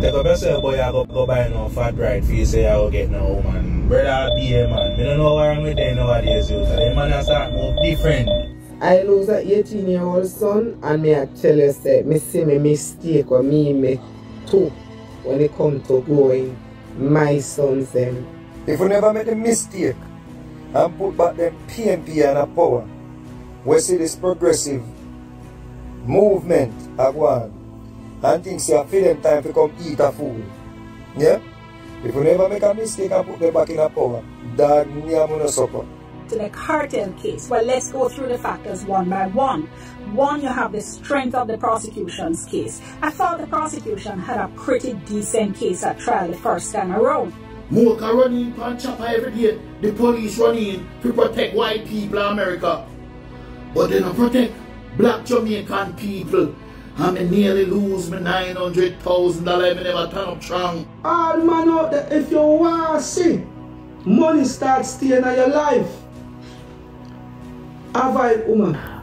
Take up yourself, uh, boy, I go, go buy no fat right for you say I go get no woman. Brother, be a man. Me don't know what wrong with them nowadays, youth. The man are start move different. I lose a 18 year old son and me I tell you say me see me mistake or me me too when it come to growing my sons them. If we never make a mistake and put back them PNP and a power, we see this progressive movement a go on and things say for them time to come eat a food. Yeah? If we never make a mistake and put them back in a power, dog me am no supper. to the Kartel case. Well, let's go through the factors one by one. One, you have the strength of the prosecution's case. I thought the prosecution had a pretty decent case at trial the first time around. More can run in pan chopper every day. The police run in to protect white people in America. But they don't protect black Jamaican people. And me nearly lose me $900,000 I never turn up strong. All man out there, if you want to see money start staying in your life, avoid woman.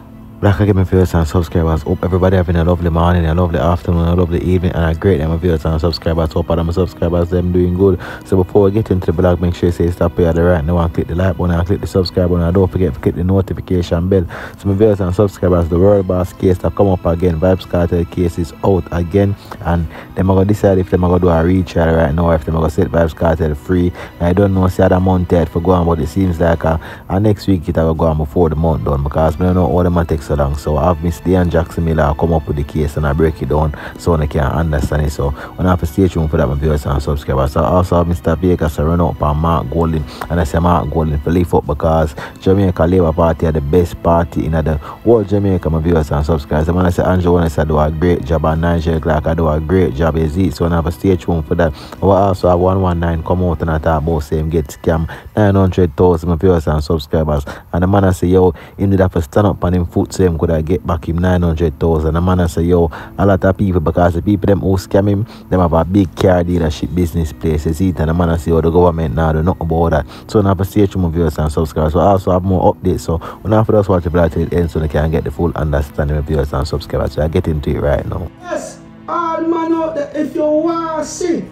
Black my viewers and subscribers. Hope everybody having a lovely morning, a lovely afternoon, a lovely evening, and a great day, my viewers and subscribers. Hope all my subscribers them doing good. So before we get into the blog, make sure you say stop here at the right now and click the like button and click the subscribe button. And don't forget to click the notification bell. So my viewers and subscribers, the world boss case that come up again. Vybz Kartel case is out again, and them are gonna decide if them are gonna do a right now, if them are gonna set Vybz Kartel free. I don't know, see other month yet for going, but it seems like uh, uh, next week it will go on before the month done because I don't know how the man takes so long. So I have Miss Diane Jackson Miller come up with the case and I break it down so I can understand it. So when I have to stay tuned for that, my viewers and subscribers. So I also have Mr. Vegas run up on Mark Golding and I say Mark Golding for leave up because Jamaica Labour Party are the best party in the whole Jamaica, my viewers and subscribers. And when I say Andrew when I say I do a great job and Nigel Clarke, I do a great job as it. So when I have to stay tuned for that. Will also have 119 come out and I talk about same get scam 900,000 my viewers and subscribers. And the man I say, yo, him did have to stand up on him foot so him could I get back him 900,000. The man I say, yo, a lot of people, because the people them who scam him, them have a big car dealership business places. It and the man I say, oh, the government now do not about that. So now I have stay tuned viewers and subscribers. So I also have more updates. So when I first watch the video till the end so they can get the full understanding of viewers and subscribers. So I get into it right now. Yes, all man out there, if you want see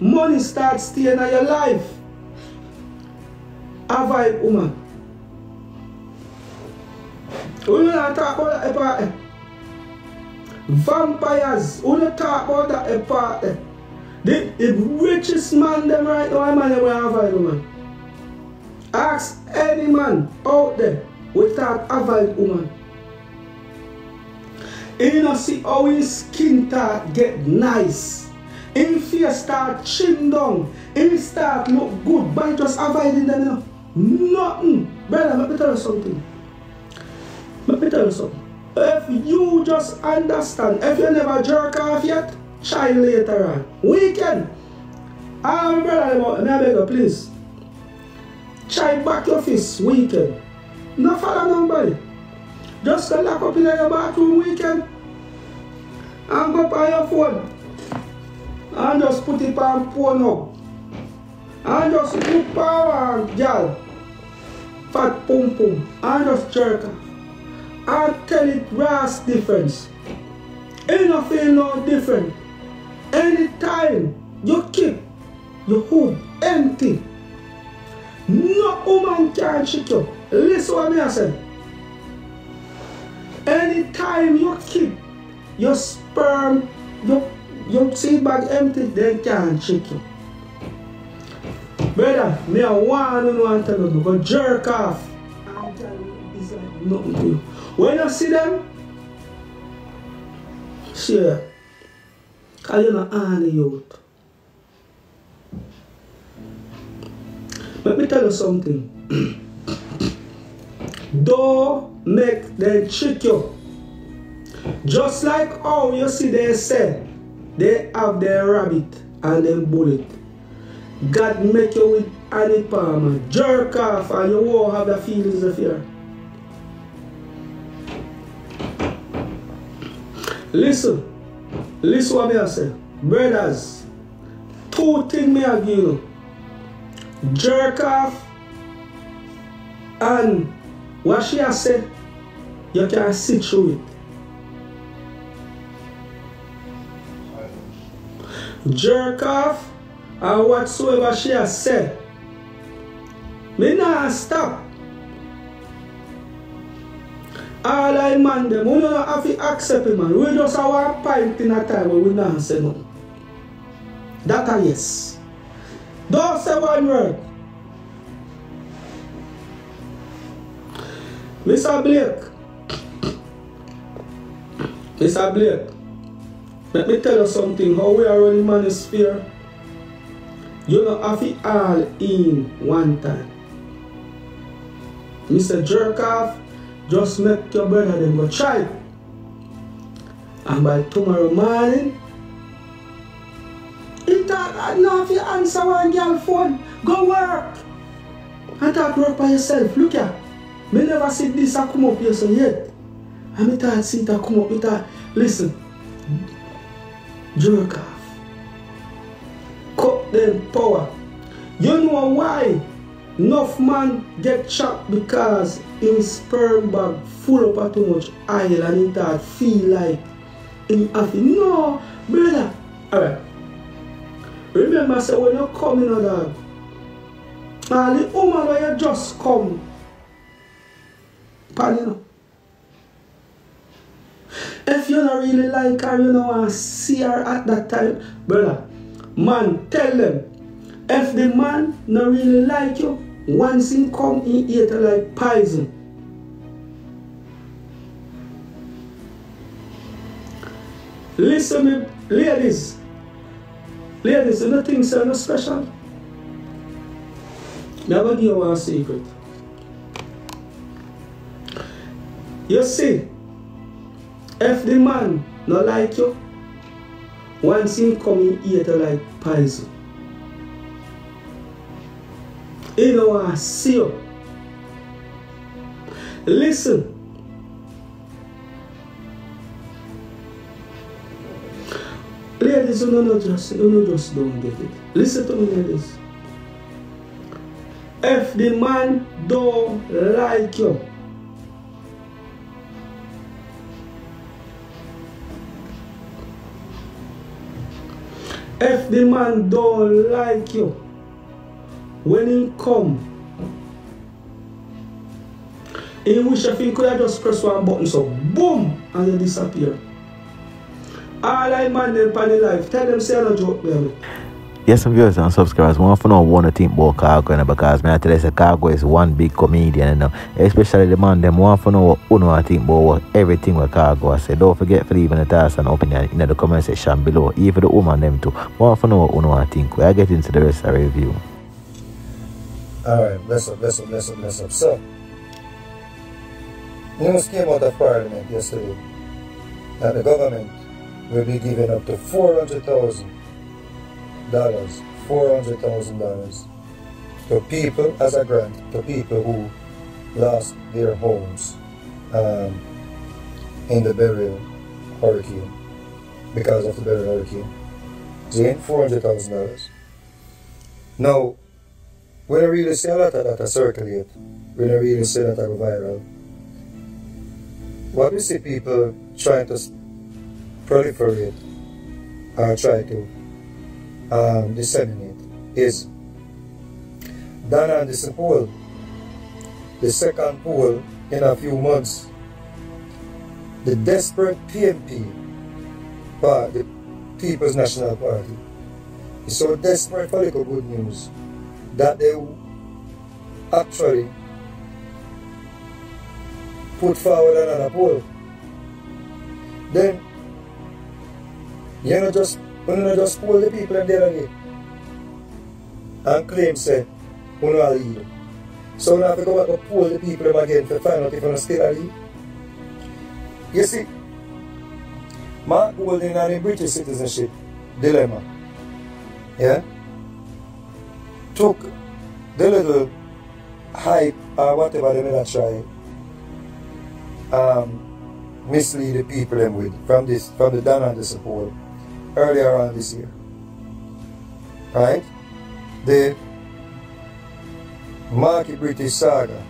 money start staying in your life, avoid woman. We don't talk about that part. eh. Vampires, we don't talk about that part. eh. The, the richest man them right now, man, they will avoid woman. Ask any man out there without avoid woman. You know, see how his skin start get nice. Him face start chin down. Him start look good by just avoiding them, you know. Nothing. Brother, let me tell you something. Let me tell you something. If you just understand, if you never jerk off yet, try later on. Weekend. Ah, my brother, may I beg you, please. Try back your fist weekend. No follow nobody. Just go lock up in your bathroom weekend and go on your phone and just put it on phone up and just look power girl fat pum pum and just jerk off and tell it ras difference. Ain't no different. Anytime you keep your hood empty, no woman can shit you. Listen what me I say. Anytime you keep your sperm, your, your seed bag empty, they can't check you. Brother, me I want to know and tell you, go jerk off. Telling you, it's like nothing to you. When you see them, share. Cause you're not on the youth. Let me tell you something. Don't make them trick you. Just like how you see they say they have their rabbit and them bullet. God make you with any palmer, jerk off and you won't have the feelings of fear. Listen, listen what I say. Brothers, two things me give you. Jerk off and what she has said, you can see through it. jerk off or whatsoever she has said. Me nah stop. All I man them, we don't have to accept it man. We just have one pint in a time where we not say nothing. That a yes. Don't say one word. Mr. Blake. Mr. Blake. Let me tell you something. How we are running manosphere. You don't have it all in one time. Mr. Jerk off, just make your brother them go try. it. And by tomorrow morning, it not enough you answer one girl phone. Go work. And talk work by yourself. Look here. Me never see this a come up here so yet. And me thought see it a come up. Me thought, listen. Jerk off. Cut them power. You know why? Enough man get chopped because his sperm bag full up of too much oil and he thought feel like him it. No, brother. Alright. Remember say when you come in dog. All the woman where you just come. Pan you know. If you don't really like her, you want to see her at that time, brother, man, tell them. If the man not really like you, once he come, he eat her like poison. Listen me, ladies. Ladies, you think so no special? Never give you one secret. You see, if the man not like you, one thing come, he eat like poison. To see you. Listen. Ladies, you don't just, you don't just don't get it. Listen to me, ladies. If the man don't like you, if the man don't like you, when he come, he wish if he could have just press one button so boom and you disappear. All I man them on the life, tell them say I joke baby. Yes, some viewers and subscribers want to know what I think about Khago you know, because I tell you say Khago is one big comedian you know. Especially the man them want to know what you I think about what everything with Khago I say. Don't forget to leave an thoughts and opinion in the comment section below. Even the woman them too. Want to know what you I think. We'll get into the rest of the review. Bless up, bless up, bless up. So, news came out of Parliament yesterday that the government will be giving up to $400,000, $400,000 to people as a grant to people who lost their homes um, in the Beryl hurricane because of the Beryl hurricane. So, $400,000. Now, we don't really see a lot of that a circulate. We don't really see that go viral. What we see people trying to proliferate or try to um, disseminate is Dana and this poll, the second poll in a few months, the desperate PNP, part, the People's National Party, is so desperate for good news that they actually put forward another poll. Then you know just you know just poll the people in there again and claim say you know lead. So now have go back and poll the people again to find out if you still a lead. You see, Mark Golding and the British citizenship dilemma. Yeah? Took the little hype or whatever they may try um, mislead the people them with from this from the down and the support earlier on this year. Right? The Marky British saga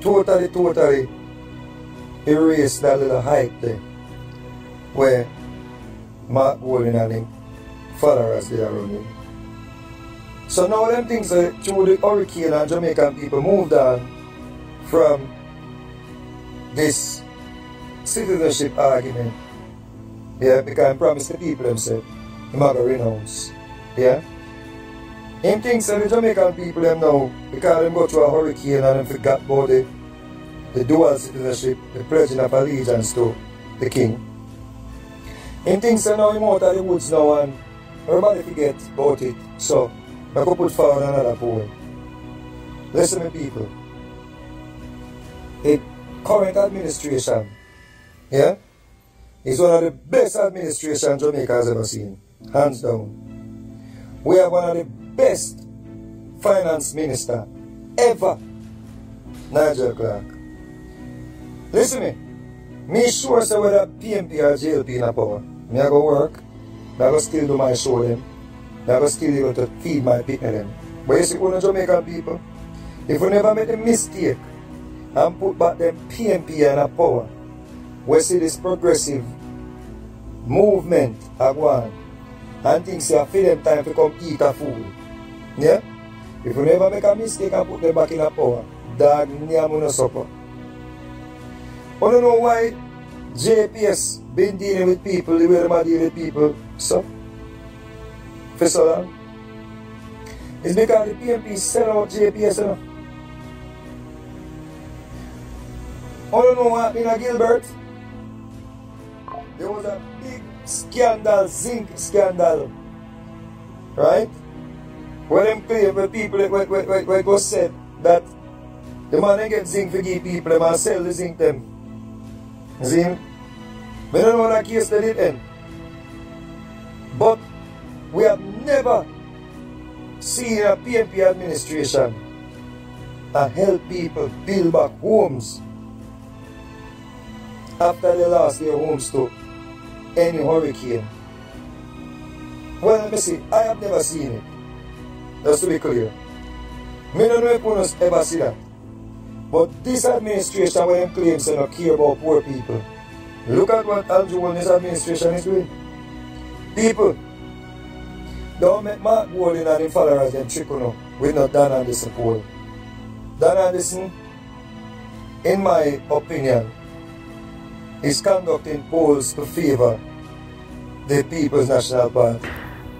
totally, totally erased that little hype there where Mark Golding and him followers there around him. So now them things uh, through the hurricane and Jamaican people moved on from this citizenship argument. Yeah, because I promised the people themselves, I'm to renounce. Yeah? Him thinks that the Jamaican people them now, because them go through a hurricane and them forgot about the, the dual citizenship, the pledging of allegiance to the king. Him thinks that now him out of the woods now and everybody forget about it. So I go put forward another poem. Listen, to people. The current administration, yeah, is one of the best administration Jamaica has ever seen. Hands down. We have one of the best finance minister ever. Nigel Clarke. Listen to me. Me sure say whether PNP or JLP in a power. Me I go work. Me I go still do my show them. I was still able to feed my people them. But you see, one Jamaican people, if we never make a mistake and put back them PNP and a power, we see this progressive movement at one and things say for them time to come eat a food. Yeah? If we never make a mistake and put them back in a power, dog name no supper. I don't know why JPS been dealing with people the way they deal with people, so for so long? It's because the PNP sell out JPS, you know. What happened at Gilbert. There was a big scandal, zinc scandal. Right? Where them claim where people where, where, where, where was said that the man they get zinc for give people, them and sell the zinc them. See? We don't know that case they did end. But we have never seen a PNP administration and help people build back homes after they lost their homes to any hurricane. Well, let me see, I have never seen it. Just to be clear. Me don't know if you ever see that. But this administration, when claims they don't care about poor people, look at what Andrew and administration is doing. People, don't make Mark Golding and him followers them trick you with no Don Anderson poll. Don Anderson, in my opinion, is conducting polls to favor the People's National Party.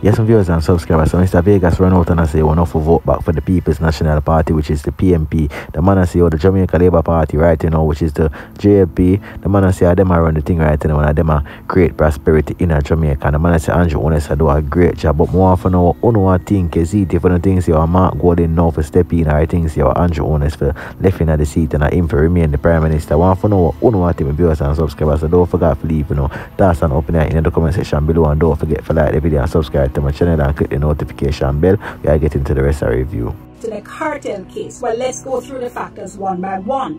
Yes, some viewers and subscribers. So Mr. Vegas run out and I say one off vote back for the People's National Party, which is the PNP. The man I say oh, the Jamaica Labour Party right you know, which is the JLP. The man I say oh, them are run the thing right you know, and ah, them are create prosperity in Jamaica. And the man I say Andrew Holness do a great job. But more often now, uno I think is it the things you are Mark Golding now for step in I think you are Andrew Holness for left in the seat and him for remain the Prime Minister. One for now, uno I think viewers and subscribers. So don't forget to leave you know that's an opening in the comment section below and don't forget to like the video and subscribe to my channel and click the notification bell. We are getting to the rest of the review. To the Kartel case. Well, let's go through the factors one by one.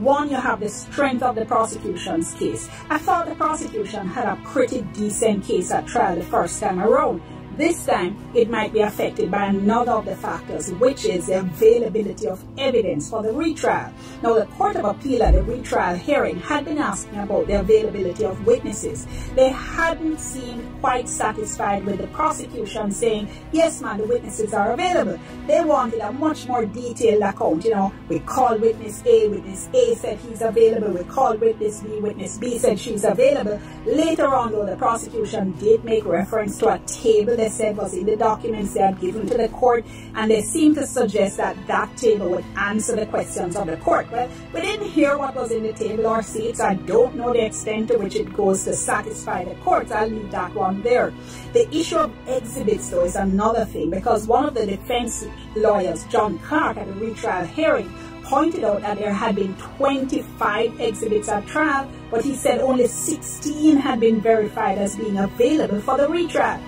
One, you have the strength of the prosecution's case. I thought the prosecution had a pretty decent case at trial the first time around. This time, it might be affected by another of the factors, which is the availability of evidence for the retrial. Now, the Court of Appeal at the retrial hearing had been asking about the availability of witnesses. They hadn't seemed quite satisfied with the prosecution saying, yes, man, the witnesses are available. They wanted a much more detailed account. You know, we called witness A, witness A said he's available. We called witness B, witness B said she's available. Later on, though, the prosecution did make reference to a table said was in the documents they had given to the court, and they seemed to suggest that that table would answer the questions of the court. Well, we didn't hear what was in the table or see it, so I don't know the extent to which it goes to satisfy the courts. I'll leave that one there. The issue of exhibits, though, is another thing, because one of the defense lawyers, John Clark, at the retrial hearing, pointed out that there had been 25 exhibits at trial, but he said only 16 had been verified as being available for the retrial.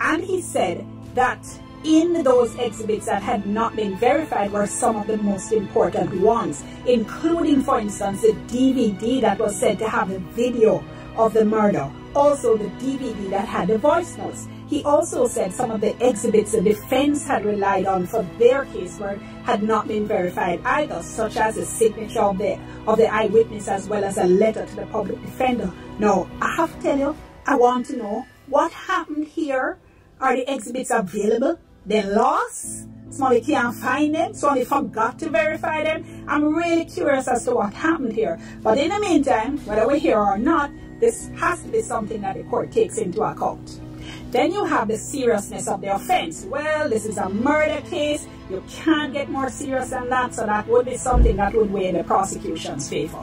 And he said that in those exhibits that had not been verified were some of the most important ones, including, for instance, the DVD that was said to have a video of the murder, also the DVD that had the voice notes. He also said some of the exhibits the defense had relied on for their case were had not been verified either, such as the signature of the of the eyewitness as well as a letter to the public defender. Now, I have to tell you, I want to know what happened here Are the exhibits available? They're lost? Somebody can't find them? Somebody forgot to verify them? I'm really curious as to what happened here. But in the meantime, whether we're here or not, this has to be something that the court takes into account. Then you have the seriousness of the offense. Well, this is a murder case. You can't get more serious than that, so that would be something that would weigh in the prosecution's favor.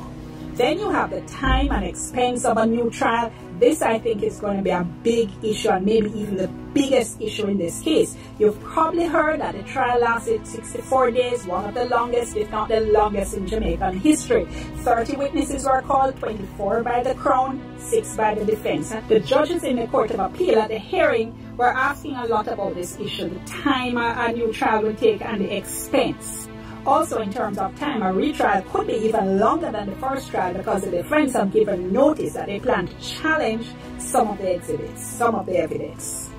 Then you have the time and expense of a new trial. This, I think, is going to be a big issue and maybe even the biggest issue in this case. You've probably heard that the trial lasted 64 days, one of the longest, if not the longest in Jamaican history. 30 witnesses were called, 24 by the Crown, 6 by the defense. The judges in the Court of Appeal at the hearing were asking a lot about this issue, the time a new trial will take and the expense. Also, in terms of time, a retrial could be even longer than the first trial because the defense have given notice that they plan to challenge some of the exhibits, some of the evidence.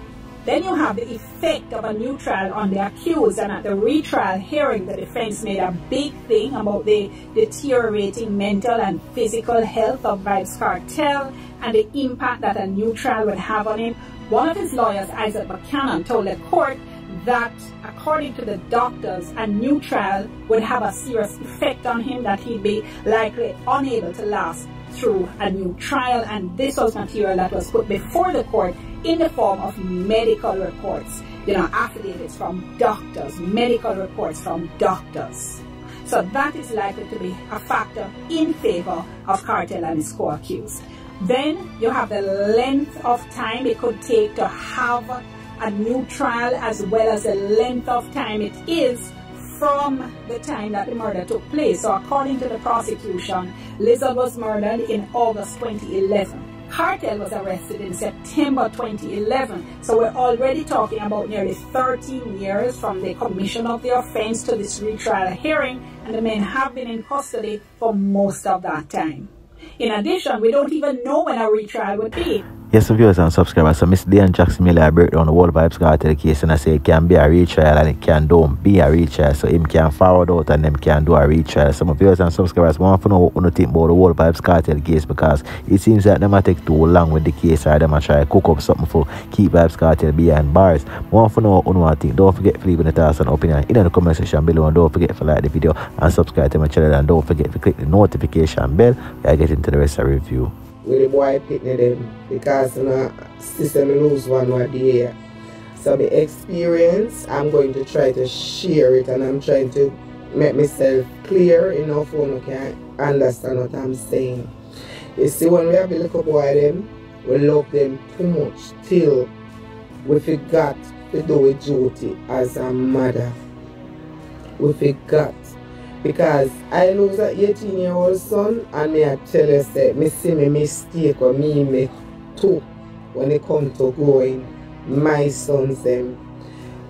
Then you have the effect of a new trial on the accused, and at the retrial hearing, the defense made a big thing about the deteriorating mental and physical health of Vybz Kartel and the impact that a new trial would have on him. One of his lawyers, Isat Buchanan, told the court that according to the doctors, a new trial would have a serious effect on him, that he'd be likely unable to last through a new trial. And this was material that was put before the court in the form of medical reports, you know, affidavits from doctors, medical reports from doctors. So that is likely to be a factor in favor of Kartel and his co-accused. Then you have the length of time it could take to have a new trial as well as the length of time it is from the time that the murder took place. So according to the prosecution, Lizard was murdered in August 2011. Kartel was arrested in September 2011. So we're already talking about nearly 13 years from the commission of the offense to this retrial hearing, and the men have been in custody for most of that time. In addition, we don't even know when a retrial would be. Yes, viewers and subscribers. So, Miss Diane Jackson Miller break down the whole Vybz Kartel case and I say it can be a retrial and it can don't be a retrial. So, him can forward out and them can do a retrial. Some viewers and subscribers want to know what you think about the whole Vybz Kartel case because it seems that them take too long with the case or them try to cook up something for keep Vybz Kartel behind bars. Want to know what you think. Don't forget to leave in the thoughts and opinion in the comment section below and don't forget to like the video and subscribe to my channel and don't forget to click the notification bell. I get into the rest of the review with the boy pitney them because you know system lose one what day. So the experience I'm going to try to share it and I'm trying to make myself clear enough for you can understand what I'm saying. You see when we have a little boy them, we love them too much till we forgot to do a duty as a mother. We forgot because I lose an 18 year old son and me I tell you say me see me mistake or me make too when it come to growing my sons them.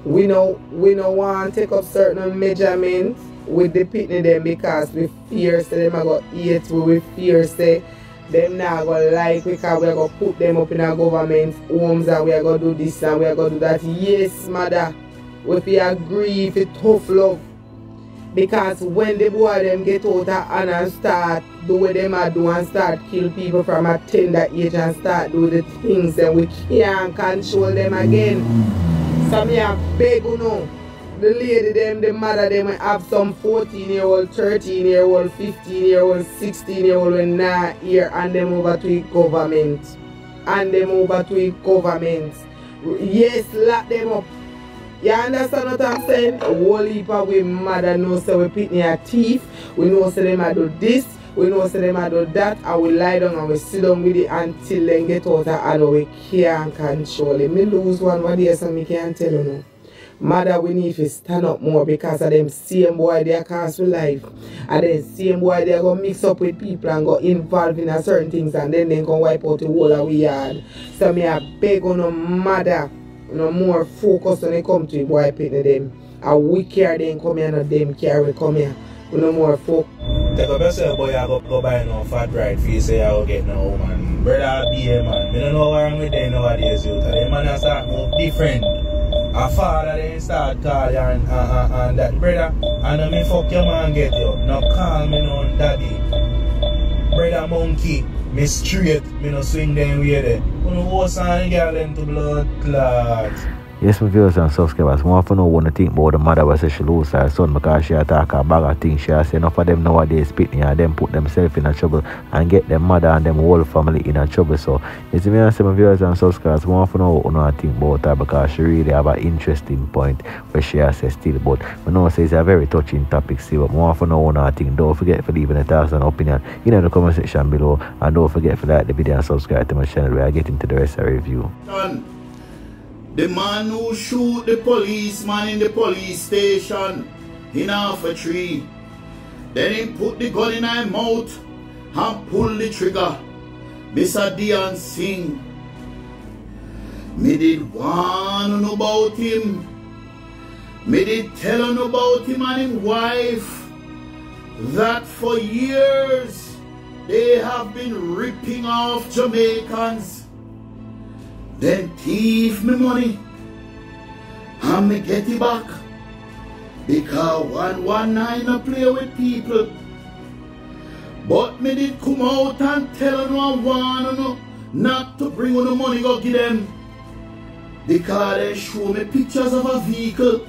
We know we no want take up certain measurements with the pitney them because we fear say them I got eat we, fear say them not gonna like because we are gonna put them up in our government homes and we are gonna do this and we are gonna do that. Yes, mother. We agree, if it tough love because when the boy them get out of hand and start do what them a do and start kill people from a tender age and start do the things then we can't control them again. So me a beg you know, the lady them, the mother them have some 14 year old, 13 year old, 15 year old, 16 year old when not here and them over to government. And them over to government. Yes, lock them up you understand what I'm saying? A whole heap of we mother know say we pitney a thief. We know say them a do this. We know say them a do that. And we lie down and we sit down with it until they get out of hand we can't control it. Me lose one one day so me can't tell you no. Mother, we need to stand up more because of them same boy they cost with life. And then same boy they go mix up with people and go involved in a certain things and then they go wipe out the whole of we yard. So me a beg on no mother you know, more focus when it come to you, boy pitney them. And we care them come here and them care we come here. We no more focus. Take up yourself boy I go, go buy no fat right for you say I will get no woman. Brother be a man. Me don't know what wrong with them nowadays youth. Them man start move different. A father they start call you and, and, and, that brother I and me fuck your man get you. Now call me no daddy. Brother monkey. Me straight, me no swing them way there. When the horse and the girl them to blood clot. Yes, my viewers and subscribers, I want to think about the mother was say she lose her son because she attack a bag of things. She has enough of them nowadays spit and them put themselves in a trouble and get them mother and them whole family in a trouble. So, it's me and my viewers and subscribers, I want to think about her because she really have an interesting point where she has still. But I know it's a very touching topic still, but I want to think. Don't forget to leave a thoughts and opinion in the comment section below and don't forget to like the video and subscribe to my channel where I get into the rest of the review. Done. The man who shoot the policeman in the police station in Half Way Tree. Then he put the gun in my mouth and pull the trigger. Mr. Dion Singh. Me did warn about him. Me did tell him about him and his wife that for years they have been ripping off Jamaicans then thief me money and me get it back. Because 119 I play with people. But me did come out and tell no one no not to bring no money go give them. Because they show me pictures of a vehicle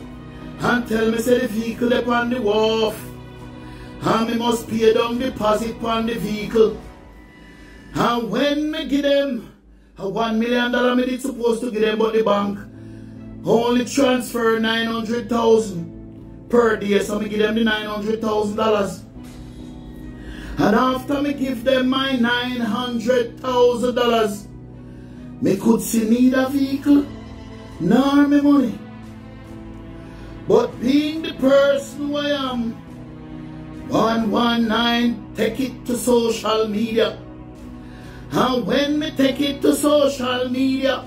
and tell me say the vehicle up on the wharf. And me must pay down deposit on the vehicle. And when me give them one million dollar me did supposed to give them, but the bank only transfer nine hundred thousand per day, so me give them the nine hundred thousand dollars. And after me give them my nine hundred thousand dollars, me could see a vehicle, nor me money. But being the person who I am, 119 take it to social media. And when me take it to social media,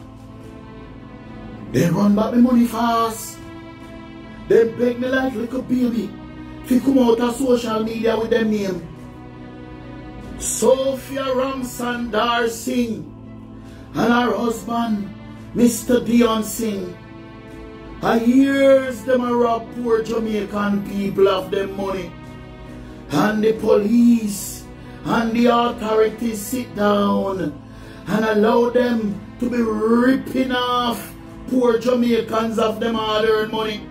they run back me money fast. They beg me like little baby to come out of social media with them name. Sophia Ramsandar Singh and her husband, Mr. Dion Singh. And years them rob poor Jamaican people of them money. And the police and the authorities sit down and allow them to be ripping off poor Jamaicans of them hard-earned money.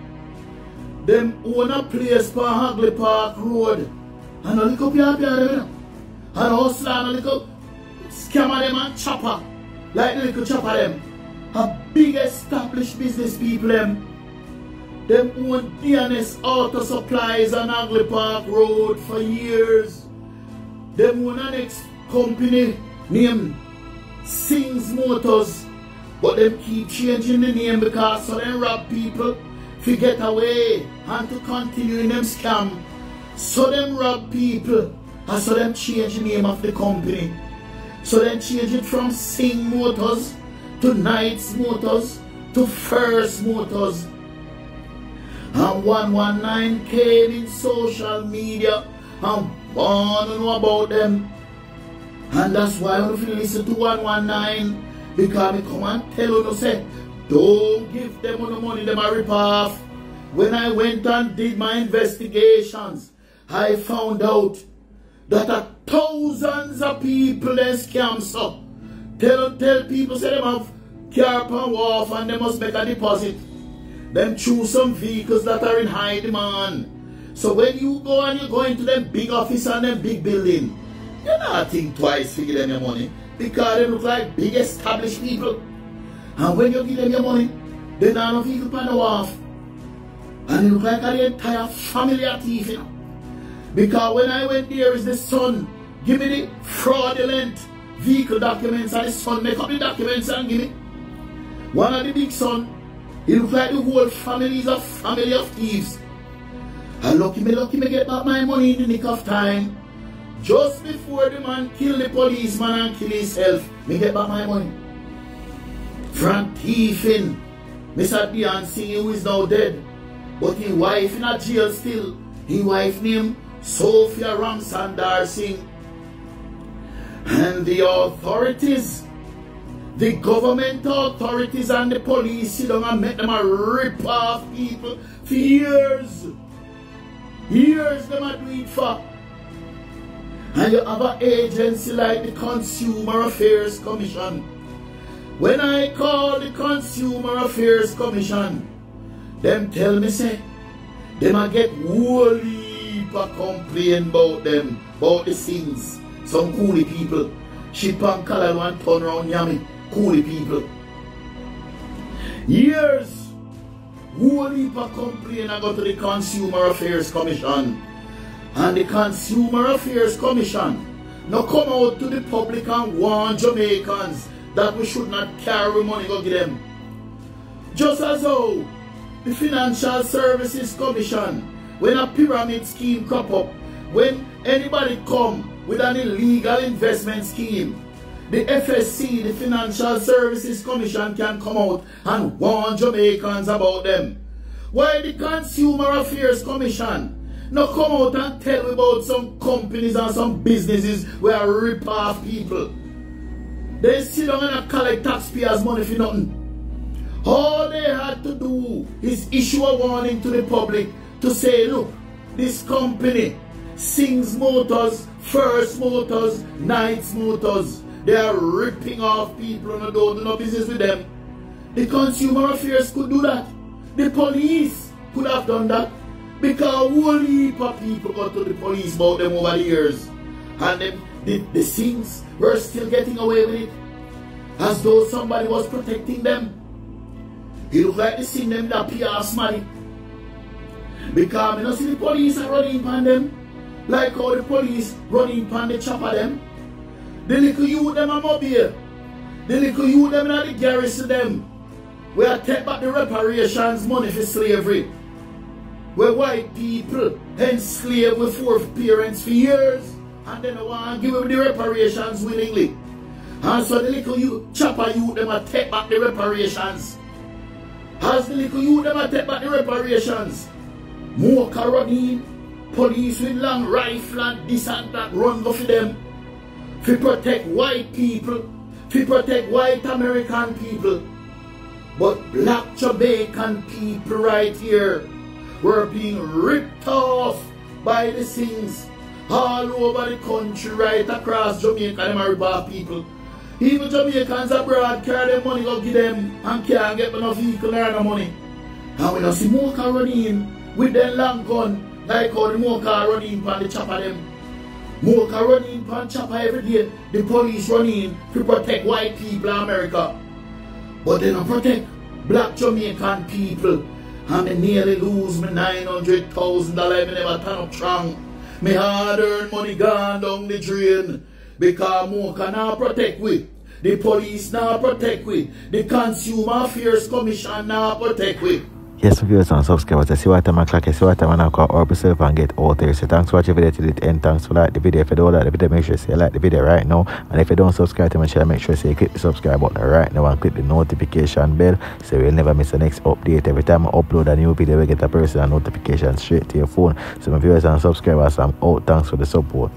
Them own a place for Hagley Park Road and a little them, you know. And hustle and a little scammer them and chopper. Like the little chopper them. A big established business people them. Them own DNS Auto Supplies on Hagley Park Road for years. Them own an company name Singh's Motors. But them keep changing the name because so they rob people to get away and to continue in them scam. So them rob people and so them change the name of the company. So then change it from Singh Motors to Knights Motors to First Motors. And 119 came in social media and want to know about them. And that's why I feel listen to 119 because I come and tell you, say, don't give them no money, them a rip off. When I went and did my investigations, I found out that a thousands of people they scam so. Tell, tell people say them have car and wharf and they must make a deposit. Them choose some vehicles that are in high demand. So when you go and you go into them big office and them big building, you not think twice to give them your money because they look like big established people. And when you give them your money, they not no vehicle the wharf. And it look like the entire family are thief. Because when I went there is the son, give me the fraudulent vehicle documents and the son make up the documents and give me. One of the big son, he look like the whole family is a family of thieves. And lucky me, lucky me get back my money in the nick of time. Just before the man kill the policeman and kill himself, me get back my money. From thieving, Mr. Dion Singh who is now dead. But his wife in a jail still. His wife named Sophia Ramsandar Singh. And the authorities, the government authorities and the police down and make them a rip off people for years. Years them a do it for. And you have an agency like the Consumer Affairs Commission. When I call the Consumer Affairs Commission, them tell me say, them a get heap of complain about them, about the things. Some coolie people, ship and color and turn around yummy, coolie people. Years, whole heap of I go to the Consumer Affairs Commission. And the Consumer Affairs Commission now come out to the public and warn Jamaicans that we should not carry money go give them. Just as how the Financial Services Commission, when a pyramid scheme crop up, when anybody come with an illegal investment scheme, the FSC, the Financial Services Commission, can come out and warn Jamaicans about them. Why the Consumer Affairs Commission not come out and tell me about some companies and some businesses where rip off people. They sit and collect taxpayers' money for nothing. All they had to do is issue a warning to the public to say, look, this company, Singh's Motors, First Motors, Knights Motors, they are ripping off people and don't do no business with them. The Consumer Affairs could do that. The police could have done that. Because a whole heap of people got to the police about them over the years. And them, the, the things were still getting away with it. As though somebody was protecting them. It look like they seen them that PR money. Because I don't see the police are running upon them. Like how the police running upon the chopper them. The little youth them are mobile. The little youth them in the garrison them. We are take back the reparations money for slavery. Where white people enslaved with four parents for years. And then they want to give them the reparations willingly. And so the little youth, chopper youth them are take back the reparations. As the little youth them are take back the reparations. More running, police with long rifle and this and that run go for them. To protect white people, to protect white American people. But black Jamaican people right here were being ripped off by the things all over the country, right across Jamaica, them are rip people. Even Jamaicans abroad carry their money, go give them and can't get enough vehicle or no money. And we don't see more car running in with their long gun, like how the more car running in the chopper them. Car running in chopper every day. The police running to protect white people in America. But they don't protect black Jamaican people. And I nearly lose my $900,000 I never turn up strong. My hard earned money gone down the drain. Because more cannot protect we. The police now protect we. The Consumer Affairs Commission now protect we. Yes, viewers and subscribers, I see what time I clock, I see what I'm time I call up yourself and get out there. So thanks for watching the video till the end. Thanks for like the video. If you don't like the video, make sure you say like the video right now. And if you don't subscribe to my channel, make sure you say click the subscribe button right now and click the notification bell so you'll never miss the next update. Every time I upload a new video, we get a personal notification straight to your phone. So my viewers and subscribers, I'm out. Thanks for the support.